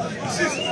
Six. Six.